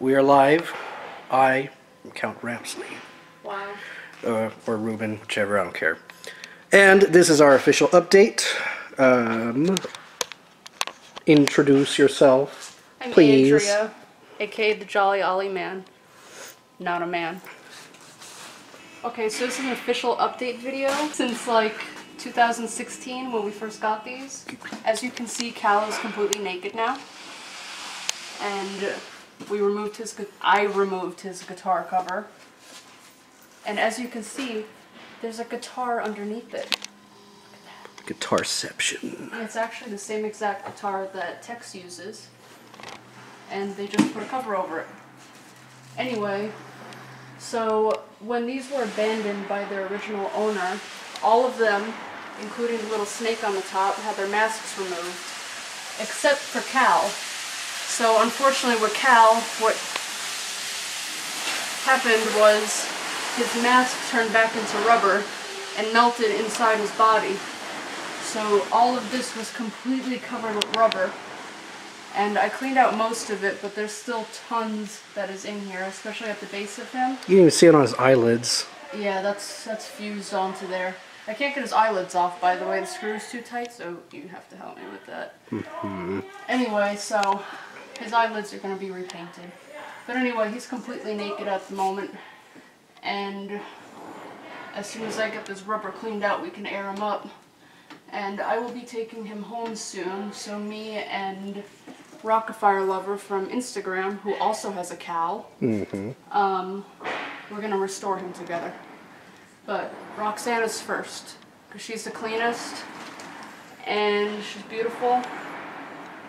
We are live. I am Count Ramsely, Wow. uh, or Ruben, whichever, I don't care. And this is our official update. Um, introduce yourself, I'm please. Andrea, aka the Jolly Ollie Man. Not a man. Okay, so this is an official update video since like 2016 when we first got these. As you can see, Cal is completely naked now. And we removed his, I removed his guitar cover. And as you can see, there's a guitar underneath it. Guitarception. And It's actually the same exact guitar that Tex uses, and they just put a cover over it. Anyway, so when these were abandoned by their original owner, all of them, including the little snake on the top, had their masks removed, except for Cal. So unfortunately with Cal, what happened was his mask turned back into rubber and melted inside his body. So all of this was completely covered with rubber. And I cleaned out most of it, but there's still tons that is in here, especially at the base of him. You can even see it on his eyelids. Yeah, that's that's fused onto there. I can't get his eyelids off, by the way. The screw's too tight, so you have to help me with that. Mm -hmm. Anyway, so his eyelids are going to be repainted. But anyway, he's completely naked at the moment. And as soon as I get this rubber cleaned out, we can air him up. And I will be taking him home soon, so me and Rockafire Lover from Instagram, who also has a cow, um, we're gonna restore him together. But Roxanne is first, because she's the cleanest, and she's beautiful,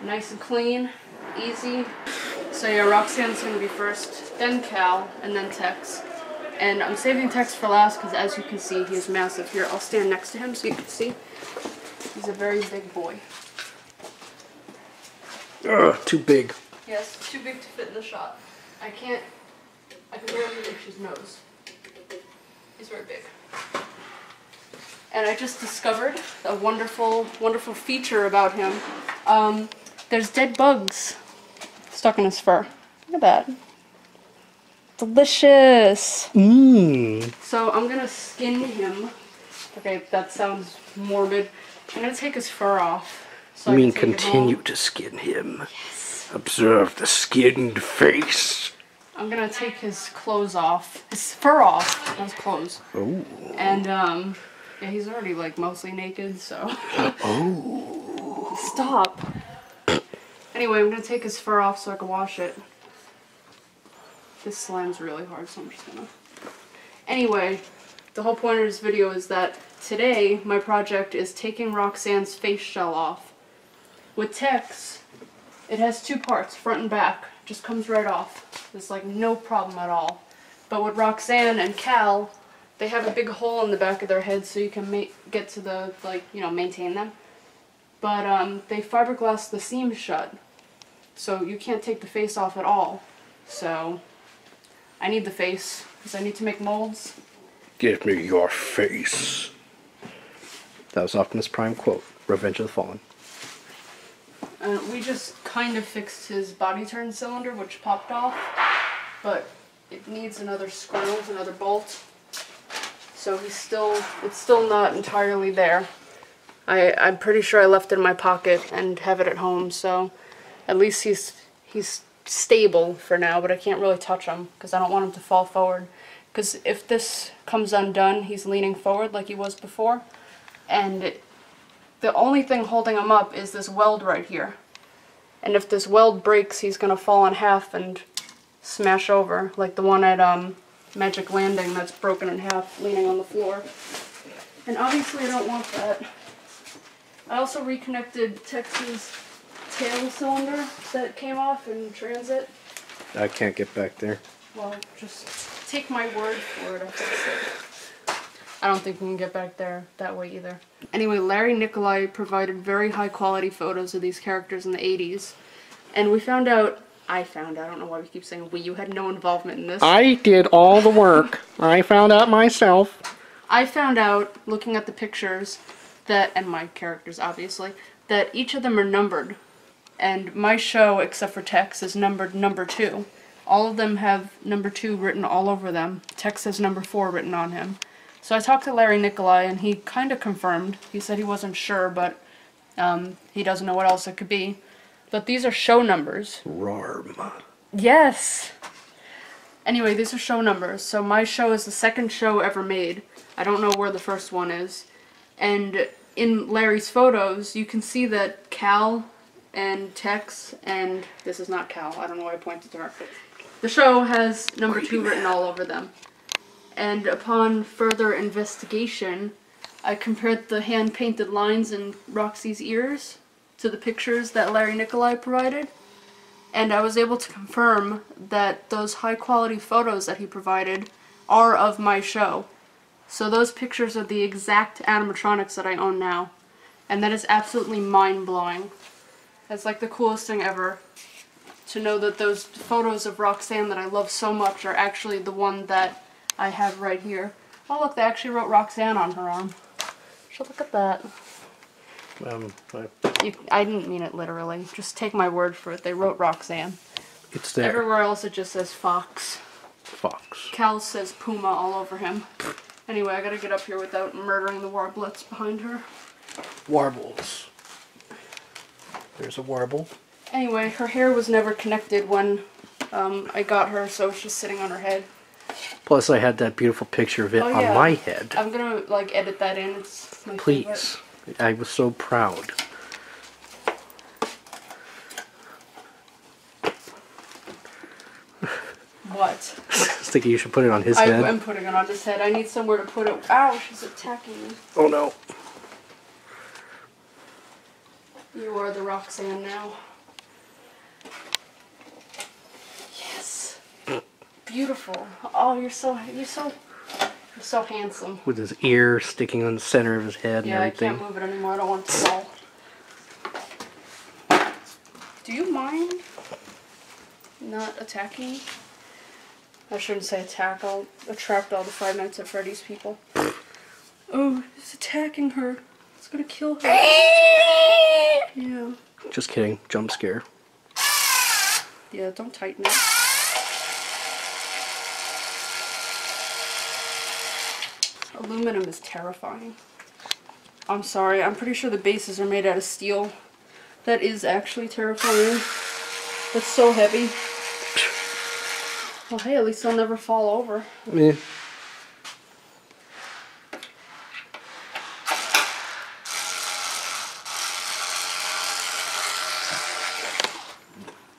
nice and clean, easy. So yeah, Roxanne's gonna be first, then Cal, and then Tex. And I'm saving Tex for last because as you can see, he's massive. Here, I'll stand next to him so you can see. He's a very big boy. Ugh, too big. Yes, too big to fit in the shot. I can't, I can barely reach his nose. He's very big. And I just discovered a wonderful, wonderful feature about him. Um, there's dead bugs stuck in his fur. Look at that. Delicious. Mmm. So I'm gonna skin him. Okay, that sounds morbid. I'm gonna take his fur off. So I I mean, can take it home. continue to skin him. Yes. Observe the skinned face. I'm gonna take his clothes off, his fur off, his clothes. Oh. And um, yeah, he's already like mostly naked, so. oh. Stop. Anyway, I'm gonna take his fur off so I can wash it. This slams really hard, so I'm just gonna. Anyway, the whole point of this video is that today my project is taking Roxanne's face shell off. With Tex, it has two parts, front and back. Just comes right off. It's like no problem at all. But with Roxanne and Cal, they have a big hole in the back of their head so you can get to the like you know maintain them. But um, they fiberglass the seams shut, so you can't take the face off at all. So I need the face because I need to make molds. Give me your face. That was Optimus Prime quote. Revenge of the Fallen. Uh, we just kind of fixed his body turn cylinder, which popped off, but it needs another screw, another bolt. So he's still, it's still not entirely there. I, I'm pretty sure I left it in my pocket and have it at home, so at least he's, he's stable for now, but I can't really touch him because I don't want him to fall forward. Because if this comes undone, he's leaning forward like he was before, and it, the only thing holding him up is this weld right here. And if this weld breaks, he's gonna fall in half and smash over, like the one at um, Magic Landing that's broken in half, leaning on the floor. And obviously I don't want that. I also reconnected Tex's tail cylinder that came off in transit. I can't get back there. Well, just take my word for it. I fixed it. I don't think we can get back there that way either. Anyway, Larry Nikolai provided very high quality photos of these characters in the 80s. And we found out, I found out, I don't know why we keep saying we, you had no involvement in this. I did all the work. I found out myself. I found out, looking at the pictures, that, and my characters obviously, that each of them are numbered. And my show, except for Tex, is numbered number two. All of them have number two written all over them. Tex has number four written on him. So I talked to Larry Nikolai, and he kind of confirmed. He said he wasn't sure, but um, he doesn't know what else it could be. But these are show numbers. Rarm. Yes. Anyway, these are show numbers. So my show is the second show ever made. I don't know where the first one is. And in Larry's photos, you can see that Cal and Tex and this is not Cal. I don't know why I pointed to her. The show has number two written all over them. And upon further investigation, I compared the hand painted lines in Roxy's ears to the pictures that Larry Nikolai provided and I was able to confirm that those high quality photos that he provided are of my show. So those pictures are the exact animatronics that I own now. And that is absolutely mind blowing. It's like the coolest thing ever to know that those photos of Roxanne that I love so much are actually the one that I have right here. Oh look, they actually wrote Roxanne on her arm. So look at that. Um, I- You, I didn't mean it literally. Just take my word for it. They wrote Roxanne. it's there. Everywhere else it just says Fox. Fox. Cal says Puma all over him. Anyway, I gotta get up here without murdering the warblets behind her. Warbles. There's a warble. Anyway, her hair was never connected when um, I got her, so it's just sitting on her head. Plus, I had that beautiful picture of it Oh, on yeah. my head. I'm gonna like edit that in. It's my Please. I was so proud. What? I was thinking you should put it on his head. I'm putting it on his head. I need somewhere to put it. Ow, she's attacking me. Oh no. You are the Roxanne now. Yes. Beautiful. Oh, you're so you're so you're so handsome. With his ear sticking on the center of his head and everything. Yeah, I can't move it anymore. I don't want to fall. Do you mind not attacking? I shouldn't say attack. I'll attract all the Five Nights at Freddy's people. Oh, he's attacking her. It's gonna kill her. Yeah. Just kidding. Jump scare. Yeah, don't tighten it. Aluminum is terrifying. I'm sorry, I'm pretty sure the bases are made out of steel. That is actually terrifying. That's so heavy. Well, hey, at least they'll never fall over. Eh.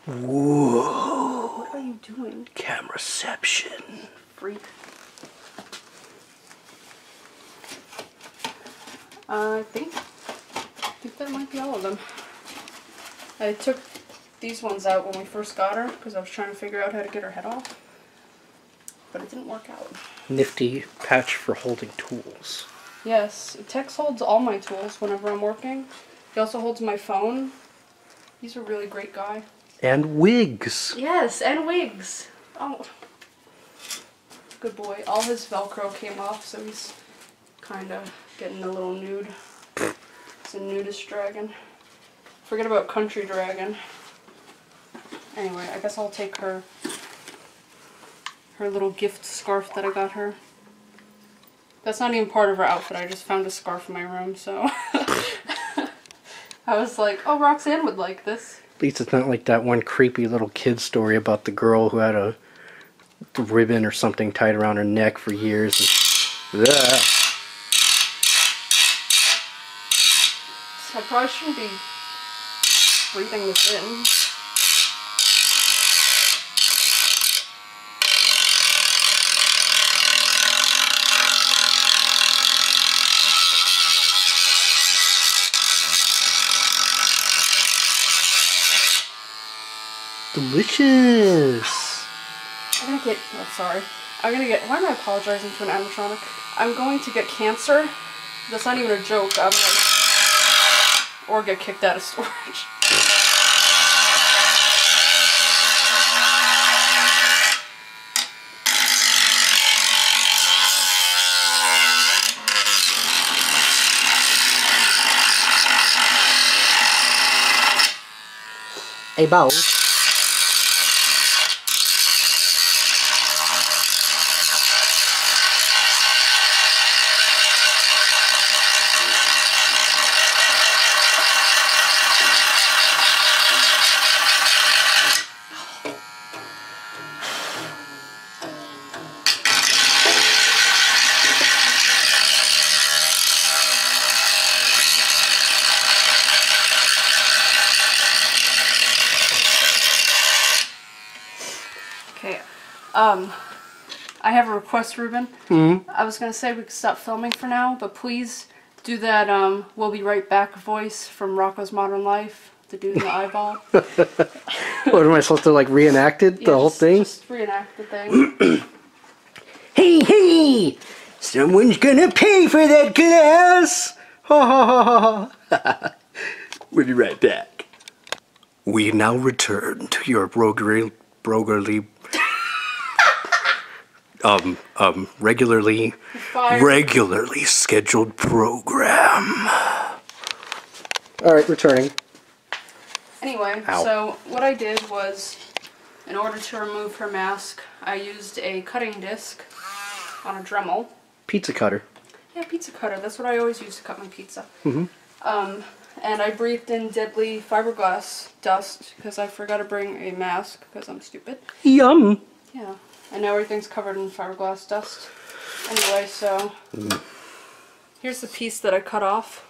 Whoa. What are you Cameraception. freak? I think, I think that might be all of them. I took these ones out when we first got her because I was trying to figure out how to get her head off. But it didn't work out. Nifty patch for holding tools. Yes, Tex holds all my tools whenever I'm working. He also holds my phone. He's a really great guy. And wigs. Yes, and wigs. Oh, good boy. All his Velcro came off, so he's kind of getting a little nude. It's a nudist dragon. Forget about country dragon. Anyway, I guess I'll take her her little gift scarf that I got her. That's not even part of her outfit. I just found a scarf in my room, so I was like, "Oh, Roxanne would like this." At least it's not like that one creepy little kid story about the girl who had a ribbon or something tied around her neck for years. And, Ugh. I probably shouldn't be breathing this in. Delicious. Gonna get. Oh, sorry. I'm gonna get. Why am I apologizing to an animatronic? I'm going to get cancer. That's not even a joke. I'm like, or get kicked out of storage. Hey, Bo. Okay. Um, I have a request, Ruben. Mm-hmm. I was gonna say we could stop filming for now, but please do that. Um, we'll be right back voice from Rocko's Modern Life. The dude in the eyeball. What am I supposed to like reenact it? The Yeah, whole just- thing? Just reenact the thing. Hey, hey! Someone's gonna pay for that glass! Ha ha ha ha! We'll be right back. We now return to your brogerly, brogerly, um, um, regularly, Fire. regularly scheduled program. All right, returning. Anyway, Ow. so what I did was, in order to remove her mask, I used a cutting disc on a Dremel. Pizza cutter. Yeah, pizza cutter. That's what I always use to cut my pizza. Mm -hmm. Um, and I breathed in deadly fiberglass dust because I forgot to bring a mask because I'm stupid. Yum. Yeah, and now everything's covered in fiberglass dust. Anyway, so here's the piece that I cut off.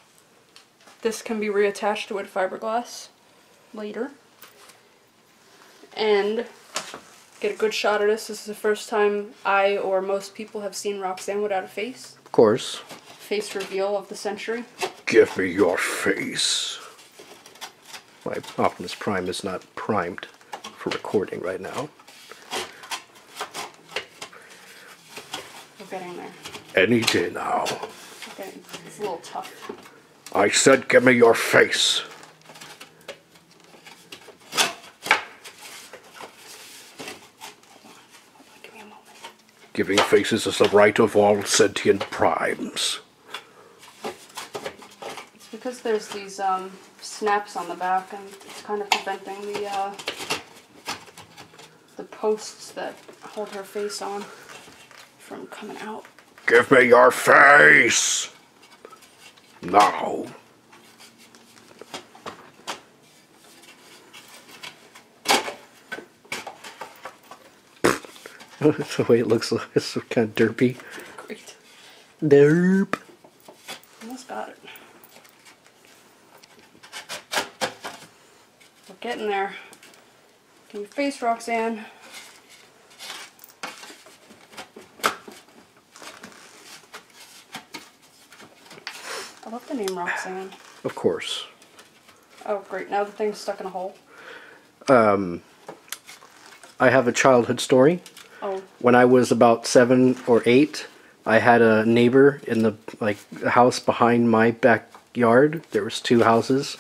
This can be reattached with fiberglass later. And get a good shot of this. This is the first time I or most people have seen Roxanne without a face. Of course. Face reveal of the century. Give me your face. My Optimus Prime is not primed for recording right now. There. Any day now. We're it's a little tough. I said, give me your face. Give me. Giving faces is the right of all sentient primes. It's because there's these um, snaps on the back, and it's kind of preventing the uh, the posts that hold her face on from coming out. Give me your face. Now. the way it looks, like it's kind of derpy. Great. Derp. Almost got it. We're getting there. Can you face Roxanne? The name Roxanne. Of course. Oh, great. Now the thing's stuck in a hole. Um, I have a childhood story. Oh, When I was about seven or eight, I had a neighbor in the like house behind my backyard. There was two houses.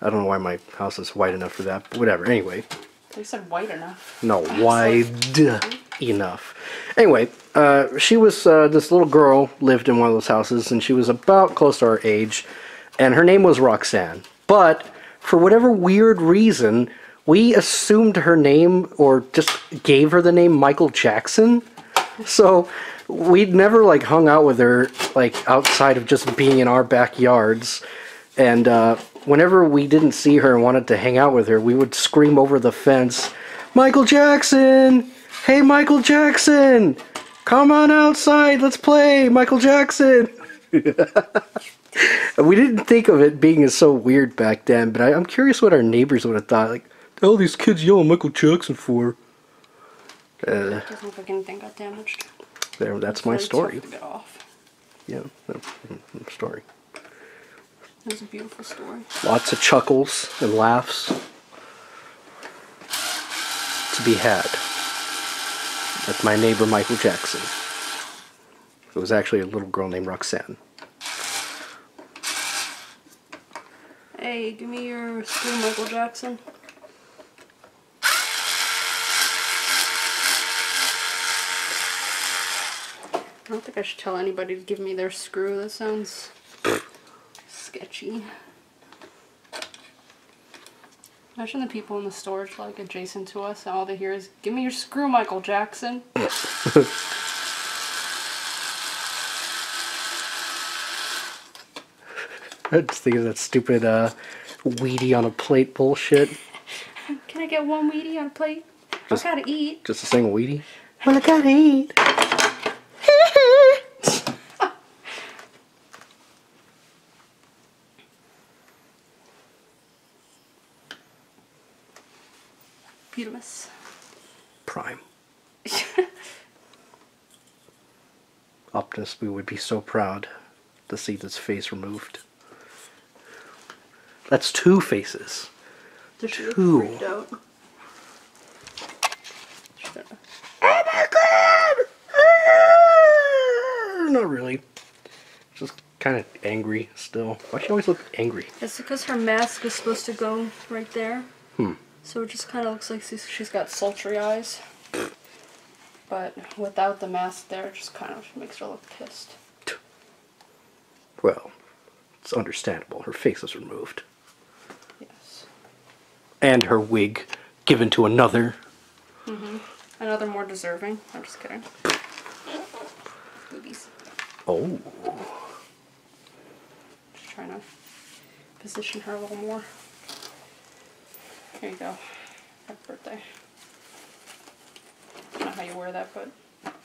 I don't know why my house is wide enough for that, but whatever. Anyway, they said white enough. no, wide enough. Anyway, uh, she was uh, this little girl lived in one of those houses, and she was about close to our age, and her name was Roxanne. But for whatever weird reason, we assumed her name or just gave her the name Michael Jackson. So we'd never like hung out with her like outside of just being in our backyards. And uh, whenever we didn't see her and wanted to hang out with her, we would scream over the fence, Michael Jackson! Hey, Michael Jackson! Come on outside, let's play, Michael Jackson! We didn't think of it being so weird back then, but I, I'm curious what our neighbors would have thought. Like, all these kids yelling Michael Jackson for. Uh, Doesn't look like anything got damaged. there, that's my Very story. tough to get off. Yeah, that's my story. It was a beautiful story. Lots of chuckles and laughs to be had. That's my neighbor Michael Jackson. It was actually a little girl named Roxanne. Hey, give me your screw, Michael Jackson. I don't think I should tell anybody to give me their screw. That sounds sketchy. Imagine the people in the storage like adjacent to us and all they hear is, Give me your screw, Michael Jackson. I just think of that stupid uh, Wheatie on a plate bullshit. Can I get one weedy on a plate? Just- I gotta eat. Just a single weedy? Well, I gotta eat. Beautimous. Prime. Optimus, we would be so proud to see this face removed. That's two faces. Look Two. freaked out? She's Oh my god! Not really. Just kind of angry still. Why she always look angry? It's because her mask is supposed to go right there. Hmm. So it just kind of looks like she's, she's got sultry eyes. But without the mask there, it just kind of makes her look pissed. Well, it's understandable. Her face was removed. Yes. And her wig given to another. Mm hmm Another more deserving. I'm just kidding. Boobies. Oh. Just trying to position her a little more. Here you go. Happy birthday. I don't know how you wear that, but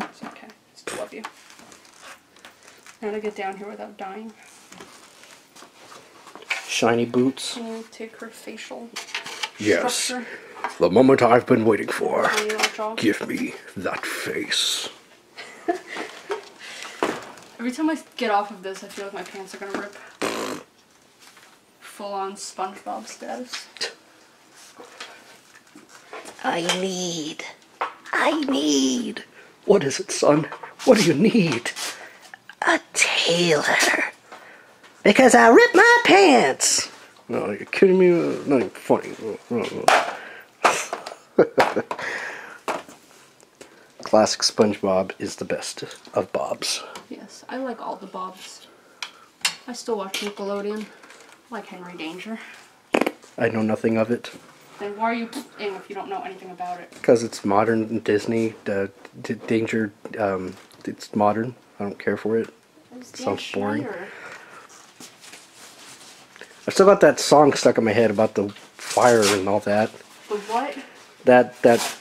it's okay. Still love you. Now to get down here without dying. Shiny boots. Can you take her facial Yes. structure? The moment I've been waiting for. on your jaw? Give me that face. Every time I get off of this, I feel like my pants are gonna rip. Full on SpongeBob status. I need. I need. What is it, son? What do you need? A tailor. Because I ripped my pants. No, you're kidding me? Uh, Not even funny. Classic SpongeBob is the best of Bobs. Yes, I like all the Bobs. I still watch Nickelodeon. I like Henry Danger. I know nothing of it Then why are you in if you don't know anything about it? because it's modern Disney. The Danger, um, it's modern. I don't care for it. It's Sounds boring. Schneider. I still got that song stuck in my head about the fire and all that. The what? That that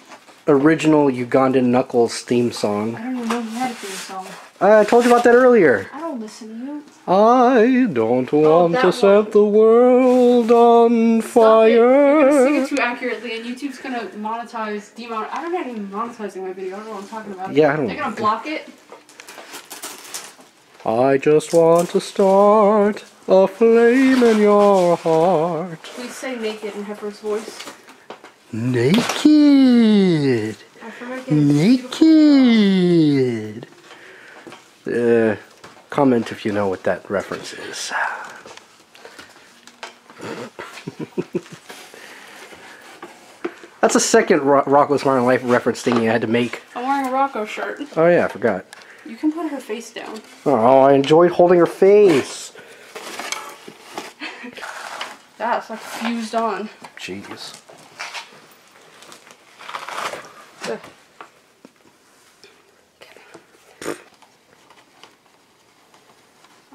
original Ugandan Knuckles theme song. I don't even know who had a theme song. I told you about that earlier. I don't listen to you. I don't want that to set the world on Stop it. You're gonna sing it too accurately, and YouTube's gonna monetize, demon. I don't know even monetizing my video. I don't know what I'm talking about. Yeah, I don't- They're gonna block it. I just want to start a flame in your heart. Please say naked in Heffer's voice. Naked. Naked. Uh, comment if you know what that reference is. That's a second Ro- Rocko's Modern Life reference thing you had to make. I'm wearing a Rocko shirt. Oh yeah, I forgot. You can put her face down. Oh, I enjoyed holding her face. That's like fused on. Jeez. Ugh.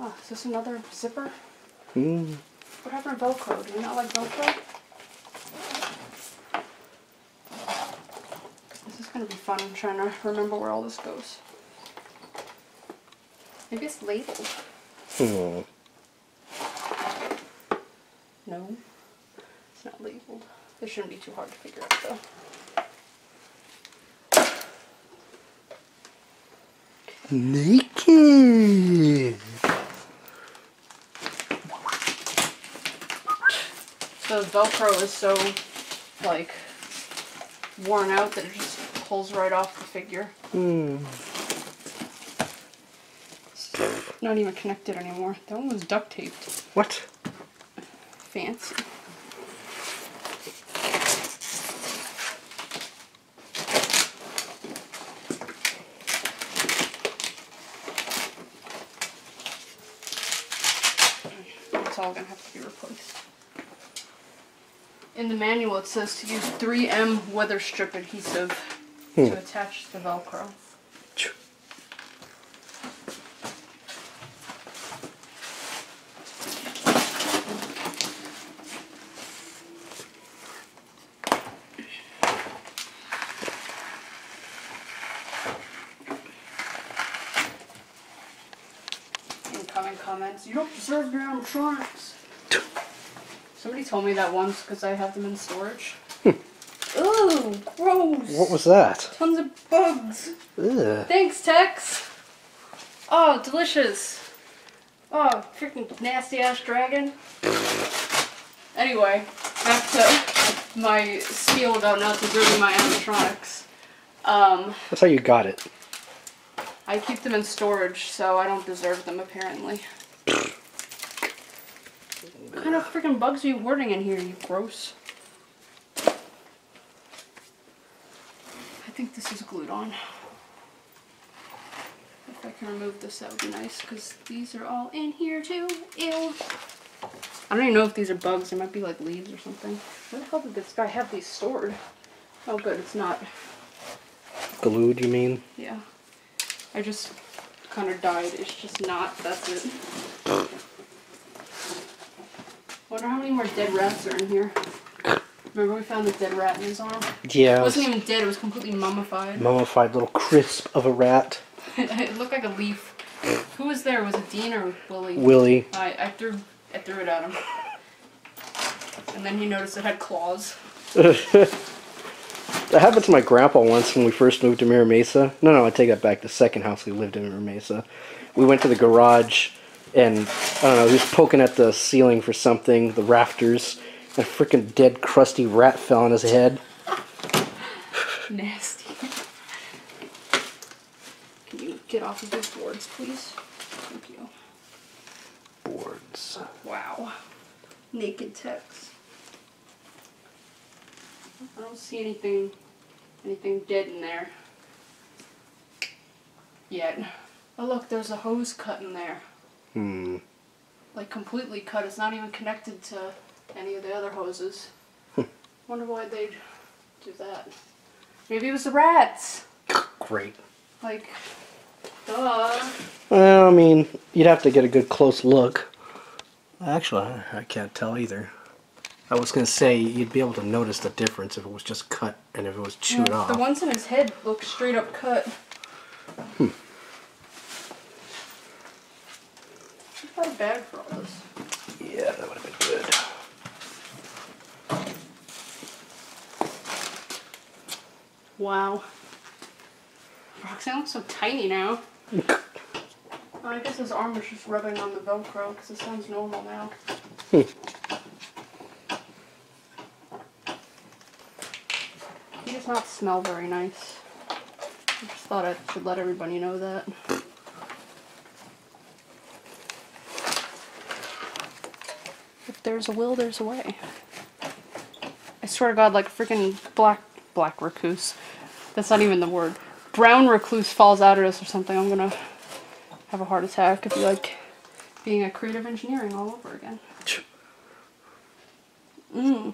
Oh, is this another zipper? Hmm. What happened to Velcro? Do you not like Velcro? This is gonna be fun. I'm trying to remember where all this goes. Maybe it's labeled. Hmm. No, it's not labeled. This shouldn't be too hard to figure out though. Naked. The Velcro is so like worn out that it just pulls right off the figure. Hmm. It's not even connected anymore. That one was duct taped. What? Fancy. It's all gonna have to be replaced. In the manual, it says to use 3M weather strip adhesive to hmm. attach the Velcro. Incoming comments. You don't deserve your animatronics. Somebody told me that once because I have them in storage. Ooh, gross. What was that? Tons of bugs. Ugh. Thanks, Tex. Oh, delicious. Oh, freaking nasty ass dragon. Anyway, back to my spiel about not deserving my animatronics. Um, That's how you got it. I keep them in storage, so I don't deserve them apparently. What kind of freaking bugs are you hoarding in here, you gross? I think this is glued on. If I can remove this, that would be nice, because these are all in here too. Ew. I don't even know if these are bugs. They might be like leaves or something. Where the hell did this guy have these stored? Oh good, it's not. Glued, you mean? Yeah. I just kind of died. It's just not. That's it. Wonder how many more dead rats are in here. Remember we found the dead rat in his arm? Yeah. It It wasn't even dead. It was completely mummified. mummified little crisp of a rat. it looked like a leaf. Who was there? Was it Dean or Willie? Willie. I, I threw I threw it at him. And then he noticed it had claws. That happened to my grandpa once when we first moved to Mira Mesa. No, no, I take that back. The second house we lived in Mira Mesa. We went to the garage, and I don't know, he was poking at the ceiling for something, the rafters. and A freaking dead, crusty rat fell on his head. Nasty. Can you get off of those boards, please? Thank you. Boards. Wow. Naked Tex. I don't see anything anything dead in there. Yet. Oh look, there's a hose cut in there. Hmm. Like completely cut. It's not even connected to any of the other hoses. Wonder why they'd do that. Maybe it was the rats. Great. Like, duh. Well, I mean, you'd have to get a good close look. Actually, I- can't tell either. I was gonna say you'd be able to notice the difference if it was just cut and if it was chewed Yeah, off. The ones in his head look straight up cut. Hmm. Got a bag for all this. Yeah, that would have been good. Wow. Roxanne looks so tiny now. I guess his arm was just rubbing on the Velcro because it sounds normal now. he does not smell very nice. I just thought I should let everybody know that. There's a will, there's a way. I swear to God, like freaking black black recluse. That's not even the word. Brown recluse falls out at us or something. I'm gonna have a heart attack. If you like being a creative engineering all over again. Mmm.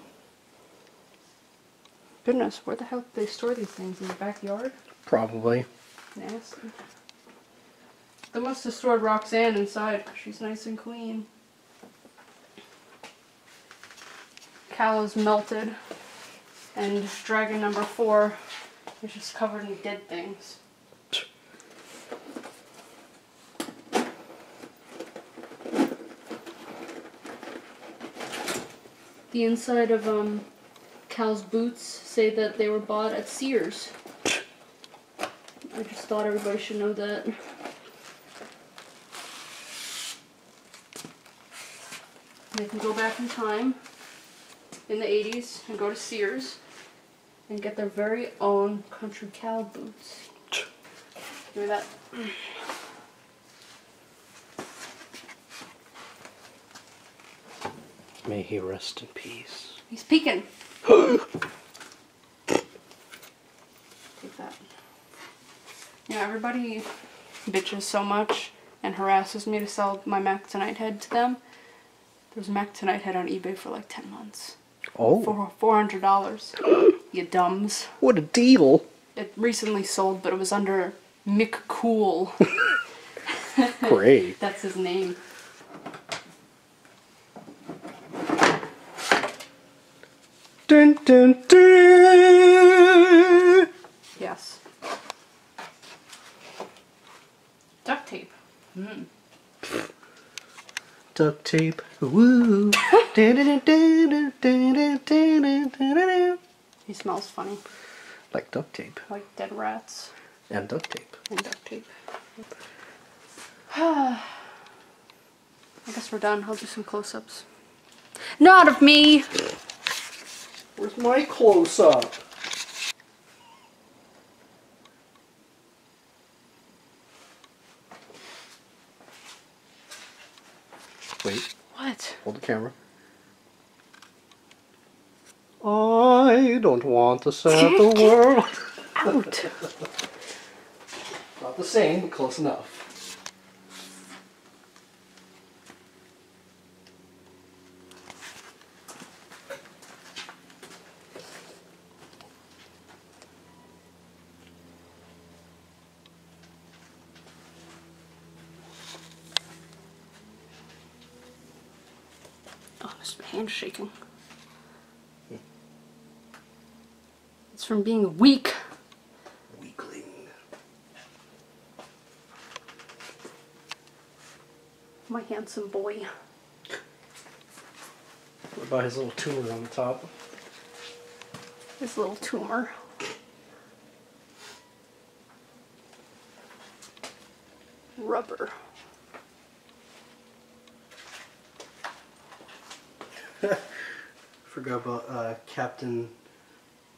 Goodness, where the hell do they store these things? In the backyard? Probably. Nasty. They must have stored Roxanne inside. she's nice and clean. Is melted, and dragon number four is just covered in dead things. The inside of um, Cal's boots say that they were bought at Sears. I just thought everybody should know that. They can go back in time in the 80s and go to Sears and get their very own country cow boots. Give me that. May he rest in peace. He's peeking. Take that. Yeah, everybody bitches so much and harasses me to sell my Mac Tonight head to them. There's a Tonight head on eBay for like 10 months. Oh, For $400. you dumbs. what a deal! It recently sold, but it was under Mick Cool. Great. That's his name. Dun dun dun. Yes. Duct tape. Hmm. Duct tape. Woo. he smells funny. Like duct tape. Like dead rats. And duct tape. And duct tape. I guess we're done. I'll do some close-ups. Not of me! Where's my close-up? Hold the camera. I don't want to set the world. Out. Not the same, but close enough. Oh, this hand's shaking. It's from being weak. Weakling. My handsome boy. What about his little tumor on the top? His little tumor. Rubber. Forgot about uh, Captain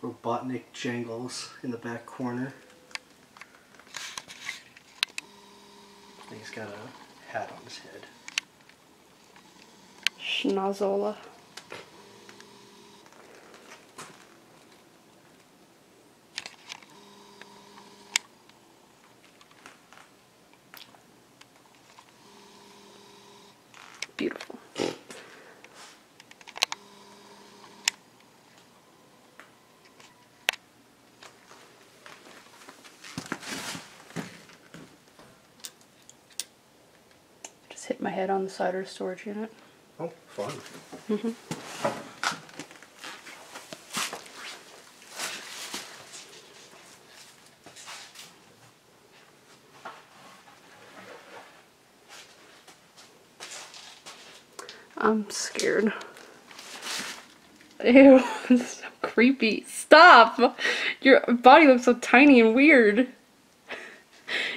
Robotnik Jangles in the back corner. He's got a hat on his head. Schnozola. Beautiful. On the the storage unit. Oh, fun. Mm-hmm. I'm scared. Ew, this is so creepy. Stop! Your body looks so tiny and weird.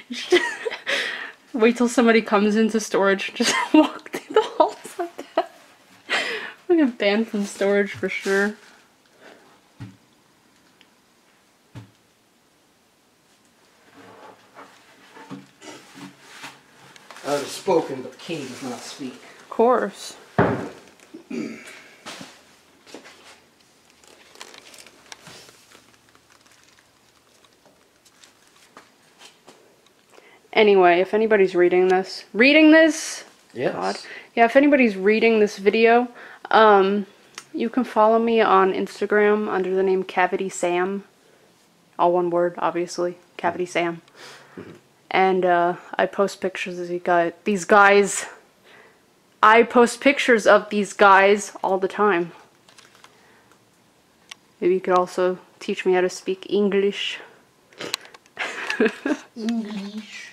Wait till somebody comes into storage and just walk through the halls like that. We get banned from storage for sure. I have spoken, but king does not speak. Of course. Anyway, if anybody's reading this, reading this, Yes. God. Yeah, if anybody's reading this video, um, you can follow me on Instagram under the name Cavity Sam. All one word, obviously. Cavity Sam. And uh, I post pictures of. These guys. I post pictures of these guys all the time. Maybe you could also teach me how to speak English. English.